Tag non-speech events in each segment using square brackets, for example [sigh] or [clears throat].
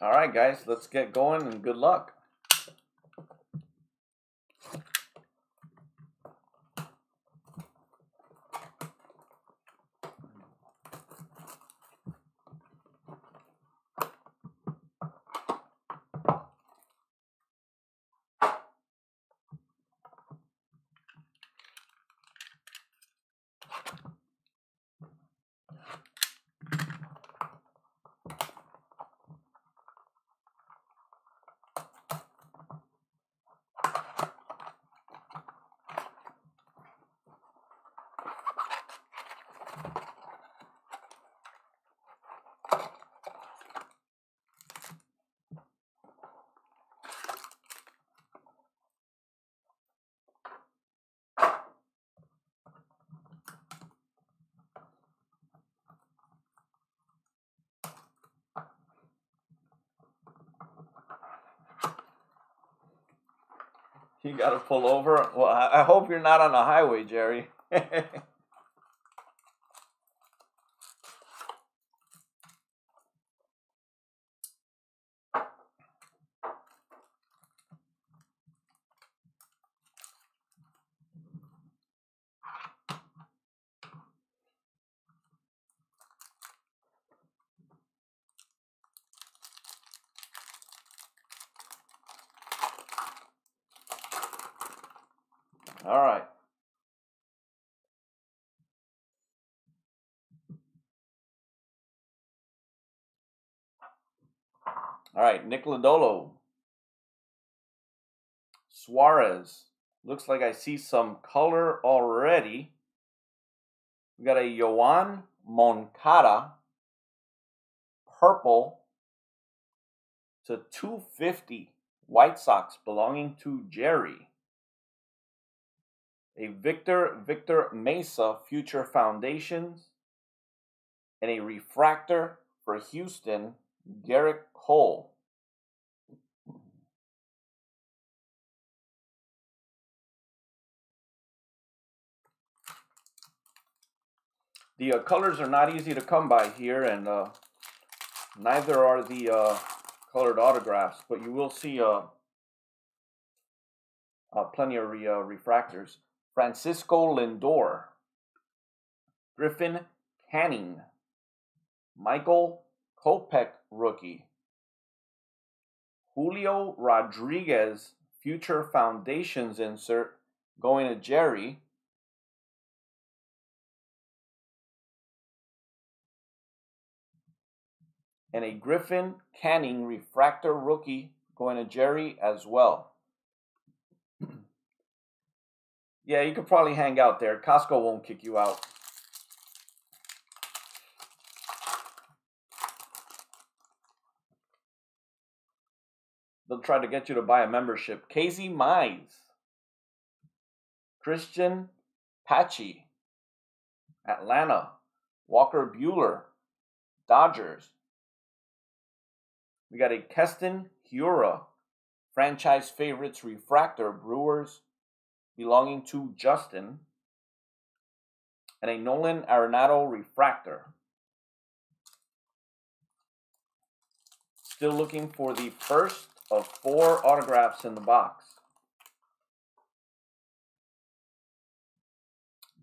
All right, guys, let's get going and good luck. You got to pull over. Well, I hope you're not on the highway, Jerry. [laughs] All right. All right, Nick Lodolo. Suarez. Looks like I see some color already. We got a Yoan Moncada. Purple to 250 White Sox belonging to Jerry. A Victor Victor Mesa Future Foundations. And a refractor for Houston, Gerrit Cole. The uh, colors are not easy to come by here, and uh, neither are the uh, colored autographs, but you will see uh, uh, plenty of re, uh, refractors. Francisco Lindor, Griffin Canning, Michael Kopech rookie, Julio Rodriguez Future Foundations insert going to Jerry. And a Griffin Canning refractor rookie going to Jerry as well. [clears throat] yeah, you could probably hang out there. Costco won't kick you out. They'll try to get you to buy a membership. Casey Mize, Cristian Pache, Atlanta, Walker Buehler, Dodgers. We got a Keston Hiura, franchise favorites refractor, Brewers, belonging to Justin, and a Nolan Arenado refractor. Still looking for the first of four autographs in the box.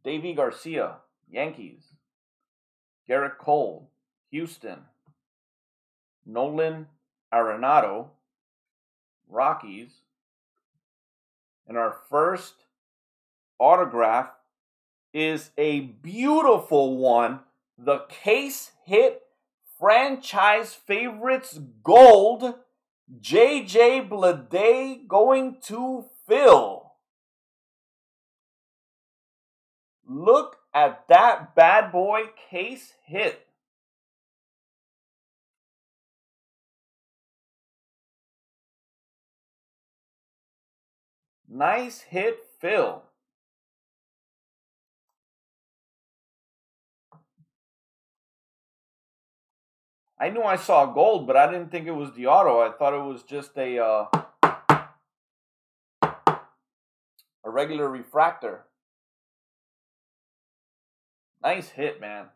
Deivi Garcia, Yankees. Gerrit Cole, Houston. Nolan Arenado, Rockies. And our first autograph is a beautiful one. The case hit franchise favorites gold JJ Bleday going to Phil. Look at that bad boy case hit. Nice hit, Phil. I knew I saw gold, but I didn't think it was the auto. I thought it was just a uh, a regular refractor. Nice hit, man.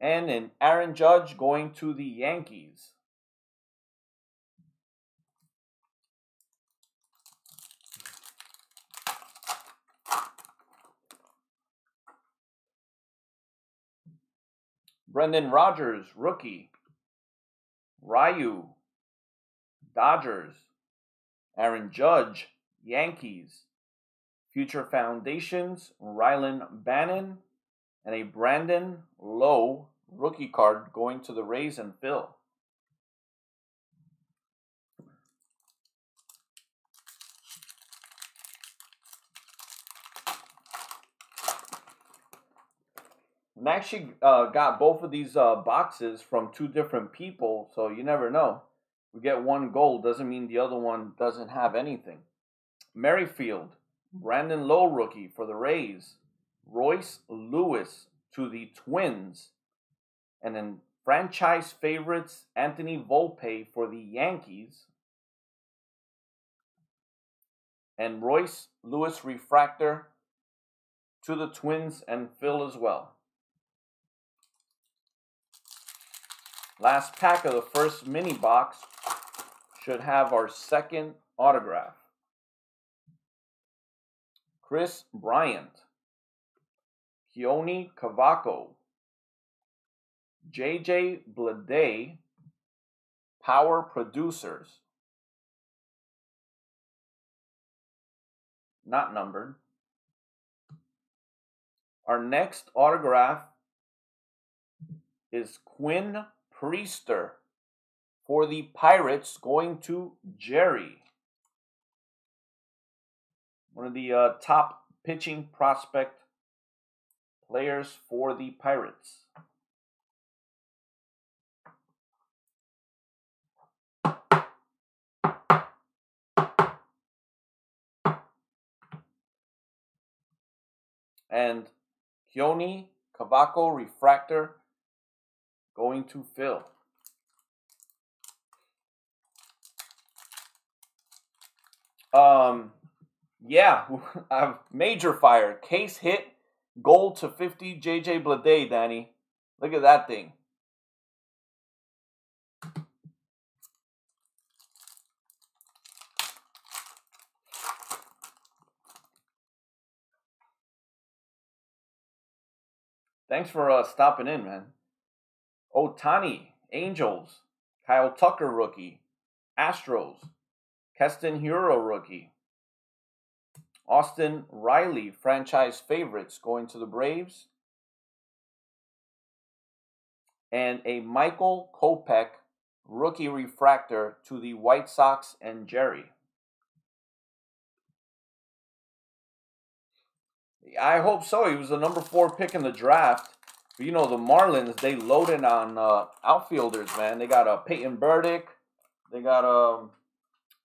and an Aaron Judge going to the Yankees. Brendan Rodgers, rookie. Ryu, Dodgers. Aaron Judge, Yankees. Future Foundations, Rylan Bannon, and a Brandon Lowe rookie card going to the Rays and Phil. And actually uh, got both of these uh, boxes from two different people, so you never know. We get one gold doesn't mean the other one doesn't have anything. Merrifield, Brandon Lowe rookie for the Rays. Royce Lewis to the Twins. And then franchise favorites Anthony Volpe for the Yankees. And Royce Lewis refractor to the Twins and Phil as well. Last pack of the first mini box should have our second autograph. Kris Bryant, Keoni Cavaco, JJ Bleday, Power Producers. Not numbered. Our next autograph is Quinn Priester for the Pirates going to Jerry. One of the uh, top pitching prospect players for the Pirates. And Keoni Cavaco Refractor going to Phil. Um, yeah, [laughs] major fire. Case hit, gold to 50, JJ Bleday, Danny. Look at that thing. Thanks for uh, stopping in, man. Ohtani, Angels, Kyle Tucker rookie, Astros, Keston Hiura rookie, Austin Riley franchise favorites going to the Braves, and a Michael Kopech rookie refractor to the White Sox and Jerry. I hope so. He was the number four pick in the draft you know, the Marlins, they loaded on uh, outfielders, man. They got a uh, Peyton Burdick. They got um,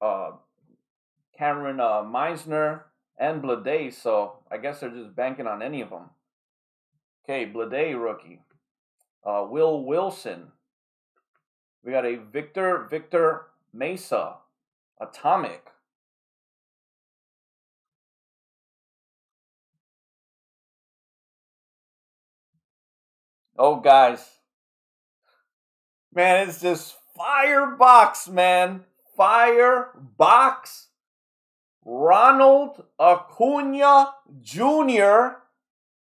uh, Kameron uh, Misner and Bleday. So I guess they're just banking on any of them. Okay, Bleday rookie. Uh, Will Wilson. We got a Victor Victor Mesa. Atomic. Oh, guys. Man, it's just firebox, man. Firebox. Ronald Acuna Jr.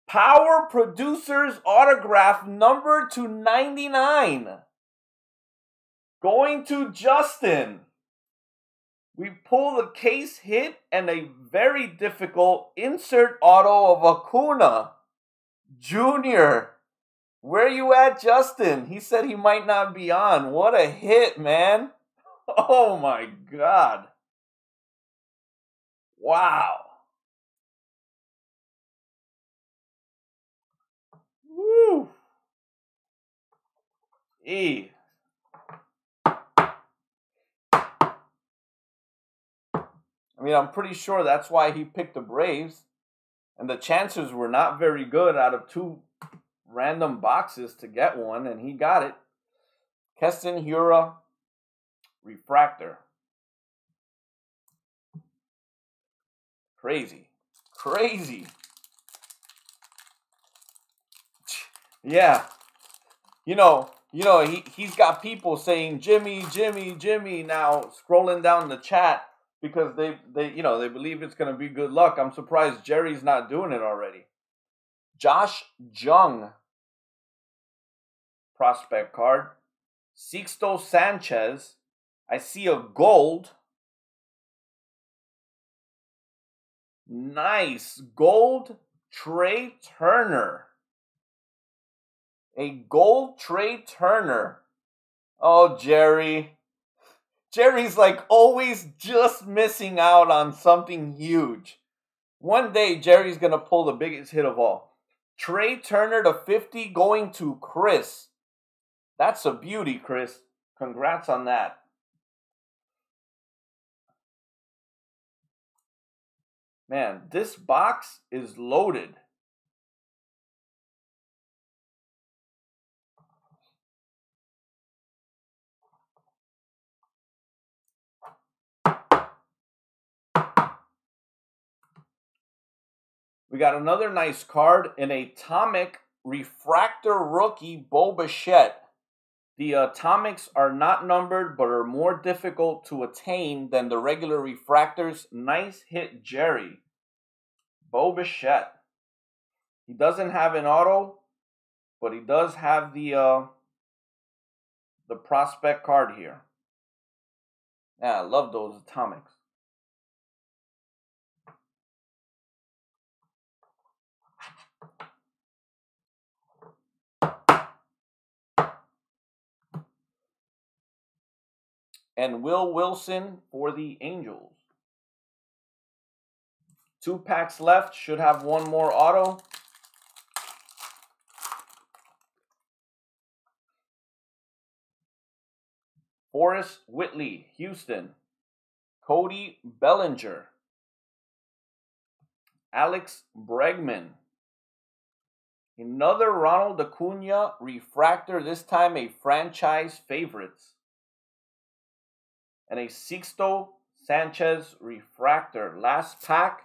Power Producers Autograph number to 99. Going to Justin. We pull the case hit and a very difficult insert auto of Acuna Jr. Where you at, Justin? He said he might not be on. What a hit, man. [laughs] Oh my god. Wow. Woo. E. I mean, I'm pretty sure that's why he picked the Braves. And the chances were not very good out of two random boxes to get one, and he got it. Keston Hiura Refractor. Crazy. Crazy. [laughs] Yeah. you know, you know, he he's got people saying Jimmy, Jimmy, Jimmy now scrolling down the chat because they they you know they believe it's gonna be good luck. I'm surprised Jerry's not doing it already. Josh Jung prospect card. Sixto Sanchez. I see a gold. Nice. Gold Trea Turner. A gold Trea Turner. Oh, Jerry. Jerry's like always just missing out on something huge. One day, Jerry's going to pull the biggest hit of all. Trea Turner to 50 going to Chris. That's a beauty, Chris. Congrats on that. Man, this box is loaded. We got another nice card, an atomic refractor rookie Bo Bichette. The atomics are not numbered but are more difficult to attain than the regular refractors. Nice hit, Jerry. Bo Bichette. He doesn't have an auto, but he does have the uh, the prospect card here. Yeah, I love those atomics. And Will Wilson for the Angels. Two packs left, should have one more auto. Forrest Whitley, Houston. Cody Bellinger. Alex Bregman. Another Ronald Acuna refractor, this time a franchise favorites and a Sixto Sanchez refractor. Last pack,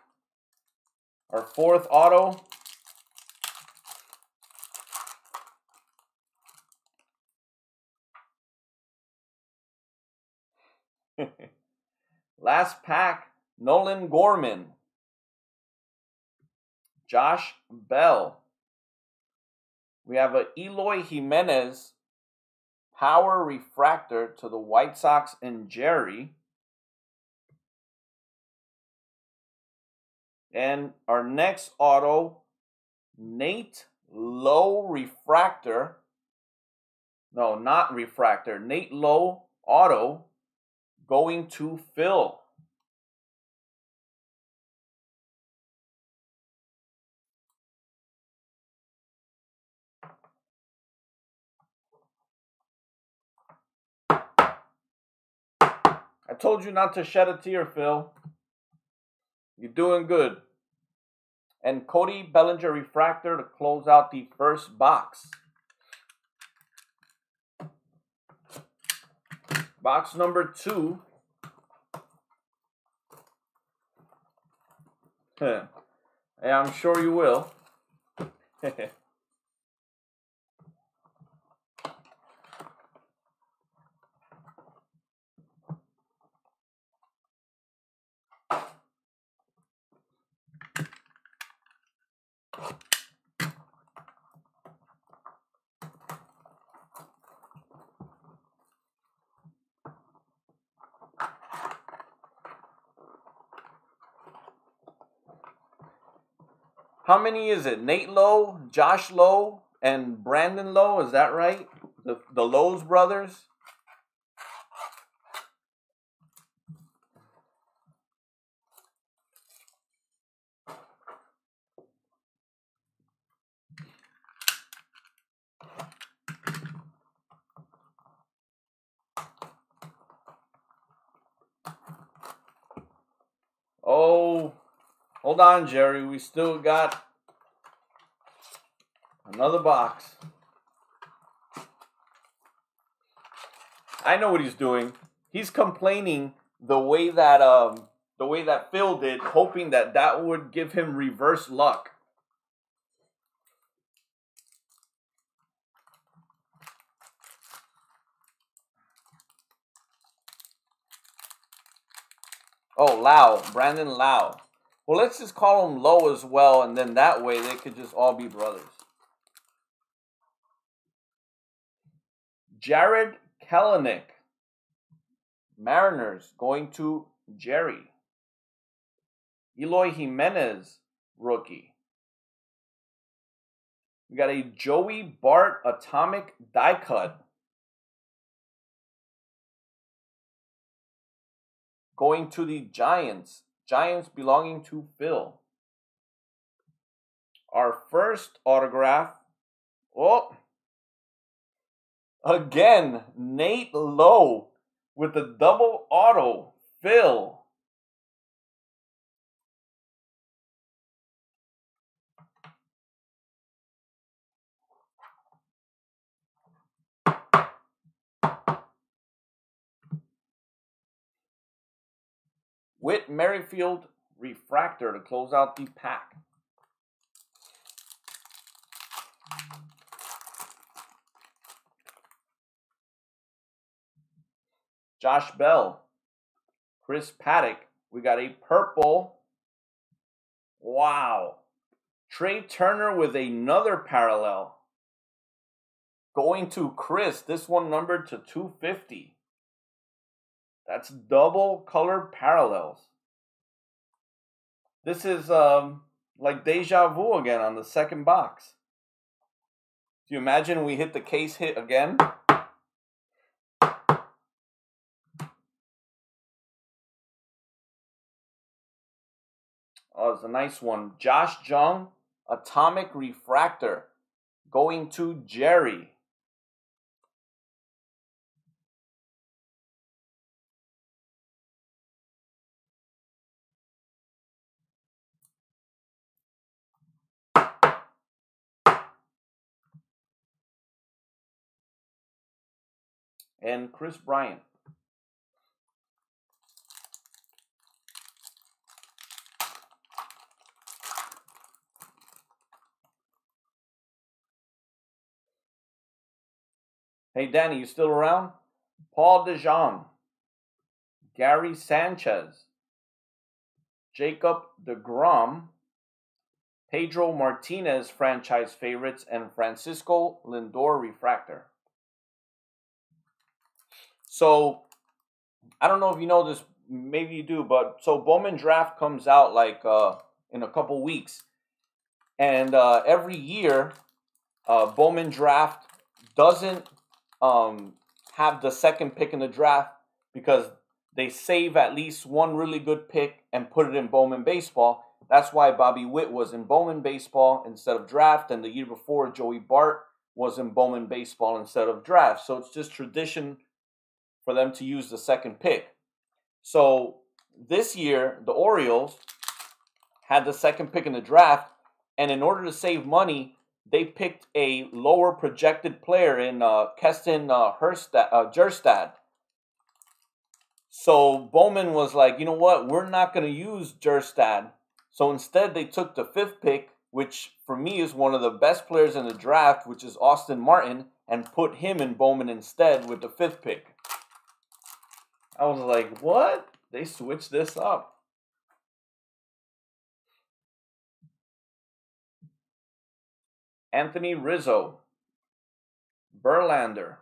our fourth auto. [laughs] Last pack, Nolan Gorman. Josh Bell. We have a Eloy Jimenez power refractor to the White Sox and Jerry. And our next auto, Nate Lowe refractor. No, not refractor. Nate Lowe auto going to Phil. Told you not to shed a tear, Phil. You're doing good. And Cody Bellinger Refractor to close out the first box. Box number two. [laughs] yeah, I'm sure you will. [laughs] How many is it? Nate Lowe, Josh Lowe, and Brandon Lowe. Is that right? The the Lowe's brothers. Oh, Hold on, Jerry. We still got another box. I know what he's doing. He's complaining the way that um the way that Phil did, hoping that that would give him reverse luck. Oh, Lau, Brandon Lau. Well, let's just call him Low as well, and then that way they could just all be brothers. Jarred Kelenic. Mariners going to Jerry. Eloy Jimenez, rookie. We got a Joey Bart Atomic Die Cut. Going to the Giants. Giants belonging to Phil. Our first autograph. Oh, again, Nate Lowe with the double auto. Phil. Whit Merrifield refractor to close out the pack. Josh Bell, Chris Paddack. We got a purple. Wow. Trea Turner with another parallel. Going to Chris, this one numbered to 250. That's double color parallels. This is um, like deja vu again on the second box. Do you imagine we hit the case hit again? Oh, it's a nice one. Josh Jung, Atomic Refractor, going to Jerry. And Kris Bryant. Hey, Danny, you still around? Paul DeJong, Gary Sanchez, Jacob DeGrom, Pedro Martinez franchise favorites, and Francisco Lindor refractor. So I don't know if you know this, maybe you do, but so Bowman draft comes out like uh, in a couple weeks, and uh, every year uh, Bowman draft doesn't um, have the second pick in the draft because they save at least one really good pick and put it in Bowman baseball. That's why Bobby Witt was in Bowman baseball instead of draft, and the year before Joey Bart was in Bowman baseball instead of draft. So it's just tradition for them to use the second pick. So this year, the Orioles had the second pick in the draft, and in order to save money, they picked a lower projected player in uh, Keston uh, Herstad, uh, Kjerstad. So Bowman was like, you know what? We're not going to use Kjerstad. So instead, they took the fifth pick, which for me is one of the best players in the draft, which is Austin Martin, and put him in Bowman instead with the fifth pick. I was like, what? They switched this up. Anthony Rizzo, Verlander,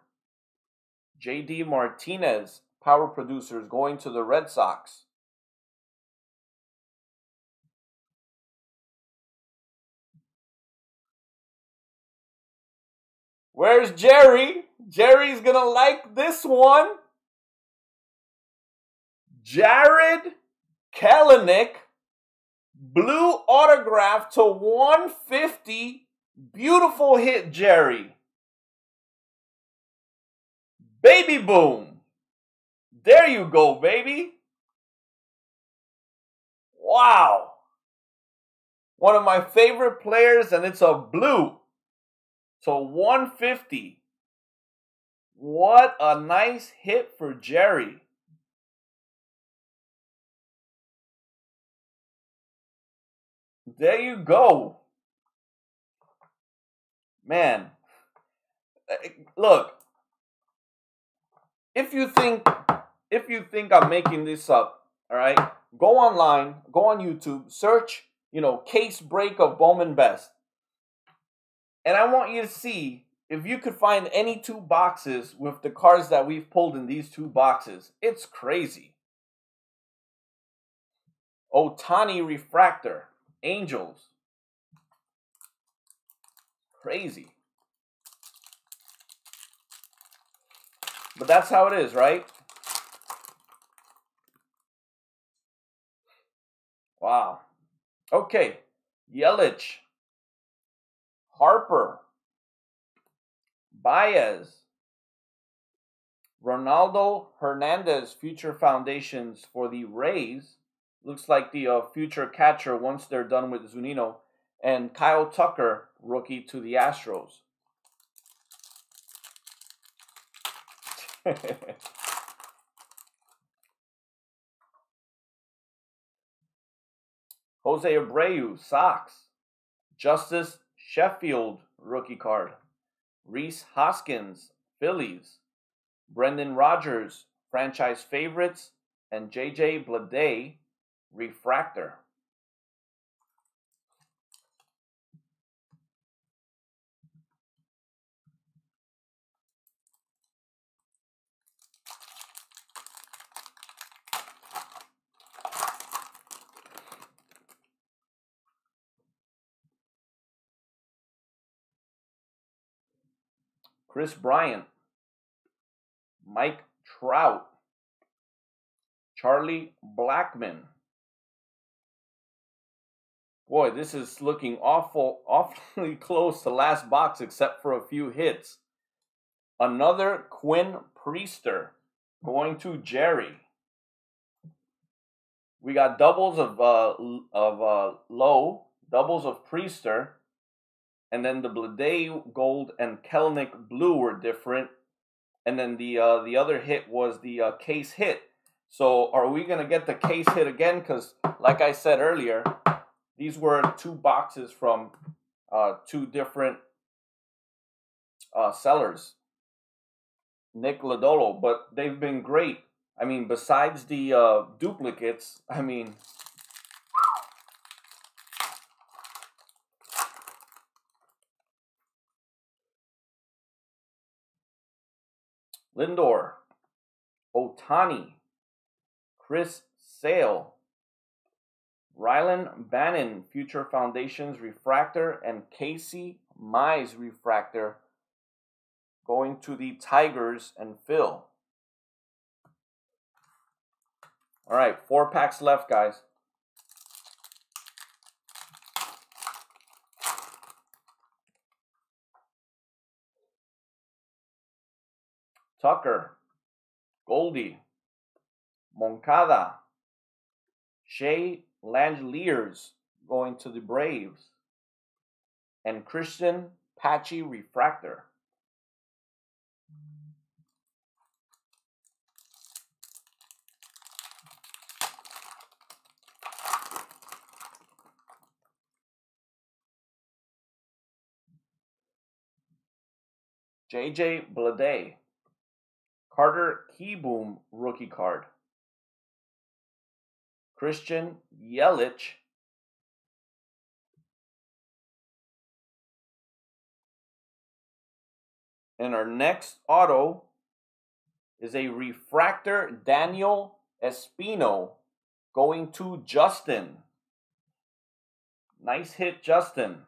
JD Martinez, power producers going to the Red Sox. Where's Jerry? Jerry's gonna like this one. Jarred Kelenic, blue autograph to 150. Beautiful hit, Jerry. Baby boom. There you go, baby. Wow. One of my favorite players, and it's a blue. So 150. What a nice hit for Jerry. There you go. Man, eh, look. If you think if you think I'm making this up, all right? go online, go on YouTube, search, you know, case break of Bowman Best. And I want you to see if you could find any two boxes with the cards that we've pulled in these two boxes. It's crazy. Ohtani Refractor, Angels. Crazy. But that's how it is, right? Wow. Okay. Yelich. Harper. Baez. Ronaldo Hernandez future foundations for the Rays. Looks like the uh, future catcher once they're done with Zunino. And Kyle Tucker, rookie to the Astros. [laughs] Jose Abreu, Sox. Justus Sheffield, rookie card. Rhys Hoskins, Phillies. Brendan Rodgers, franchise favorites. And JJ Bleday, refractor. Kris Bryant, Mike Trout, Charlie Blackmon. Boy, this is looking awful, awfully [laughs] close to last box except for a few hits. Another Quinn Priester going to Jerry. We got doubles of uh, of uh, Lowe, doubles of Priester, and then the Bleday Gold and Kelenic Blue were different, and then the uh, the other hit was the uh, case hit. So are we gonna get the case hit again? Because like I said earlier, these were two boxes from uh, two different uh, sellers, Nick Lodolo, but they've been great. I mean, besides the uh, duplicates, I mean, Lindor, Ohtani, Chris Sale, Rylan Bannon, Future Foundations Refractor, and Casey Mize Refractor going to the Tigers and Phil. All right, four packs left, guys. Tucker, Goldie, Moncada, Shea Langeliers going to the Braves, and Cristian Pache Refractor. JJ Bleday, Carter Kieboom rookie card. Christian Yelich. And our next auto is a refractor Daniel Espino going to Justin. Nice hit, Justin.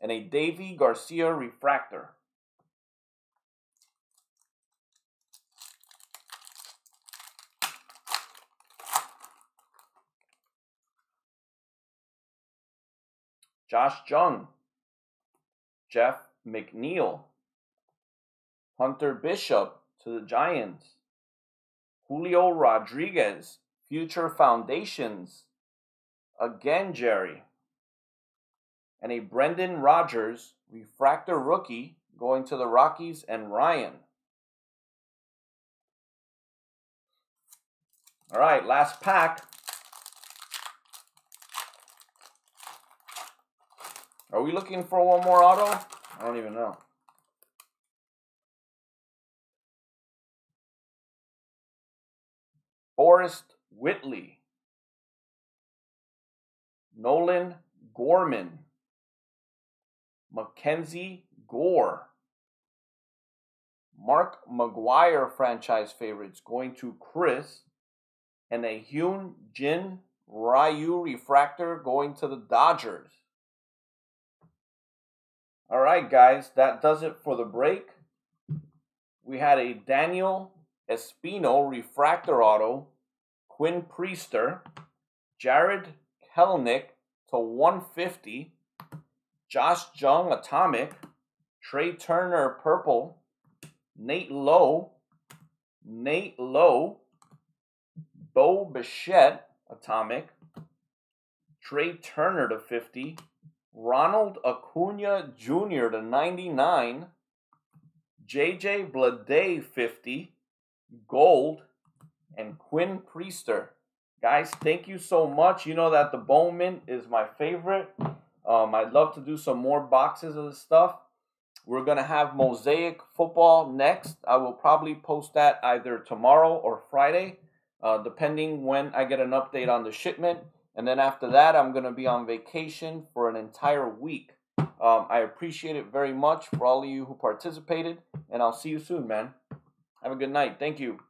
And a Deivi Garcia refractor. Josh Jung, Jeff McNeil, Hunter Bishop to the Giants, Julio Rodriguez, Future Foundations, again Jerry, and a Brendan Rodgers refractor rookie going to the Rockies and Ryan. All right, last pack. Are we looking for one more auto? I don't even know. Forrest Whitley. Nolan Gorman. Mackenzie Gore. Mark McGwire franchise favorites going to Chris. And a Hyun Jin Ryu refractor going to the Dodgers. All right, guys, that does it for the break. We had a Daniel Espino refractor auto, Quinn Priester, Jarred Kelenic to 150, Josh Jung atomic, Trea Turner purple, Nate Lowe, Nate Lowe, Bo Bichette atomic, Trea Turner to 50, Ronald Acuna Jr. to 99, JJ Bleday 50, Gold, and Quinn Priester. Guys, thank you so much. You know that the Bowman is my favorite. Um, I'd love to do some more boxes of this stuff. We're going to have Mosaic Football next. I will probably post that either tomorrow or Friday, uh, depending when I get an update on the shipment. And then after that, I'm going to be on vacation for an entire week. Um, I appreciate it very much for all of you who participated, and I'll see you soon, man. Have a good night. Thank you.